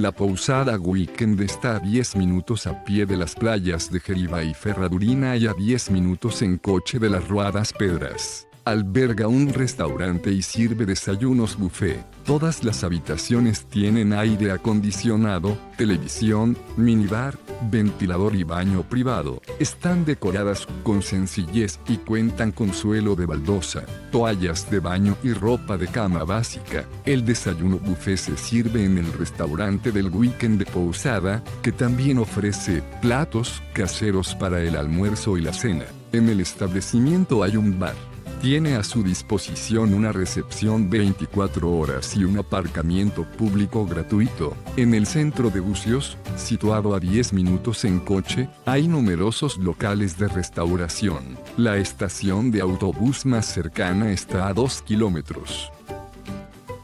La Pousada Weekend está a 10 minutos a pie de las playas de Jeriba y Ferradurina y a 10 minutos en coche de las Ruadas Pedras. Alberga un restaurante y sirve desayunos buffet. Todas las habitaciones tienen aire acondicionado, televisión, minibar, ventilador y baño privado. Están decoradas con sencillez y cuentan con suelo de baldosa, toallas de baño y ropa de cama básica. El desayuno buffet se sirve en el restaurante del weekend de Pousada, que también ofrece platos caseros para el almuerzo y la cena. En el establecimiento hay un bar tiene a su disposición una recepción 24 horas y un aparcamiento público gratuito. En el centro de Bucios, situado a 10 minutos en coche, hay numerosos locales de restauración. La estación de autobús más cercana está a 2 kilómetros.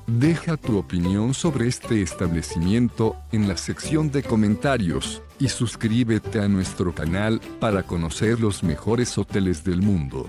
Deja tu opinión sobre este establecimiento en la sección de comentarios y suscríbete a nuestro canal para conocer los mejores hoteles del mundo.